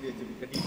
dia jadi kedip.